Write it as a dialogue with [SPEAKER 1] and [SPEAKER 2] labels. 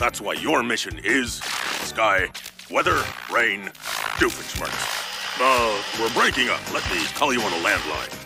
[SPEAKER 1] That's why your mission is sky, weather, rain, stupid smarts. Uh, we're breaking up. Let me call you on a landline.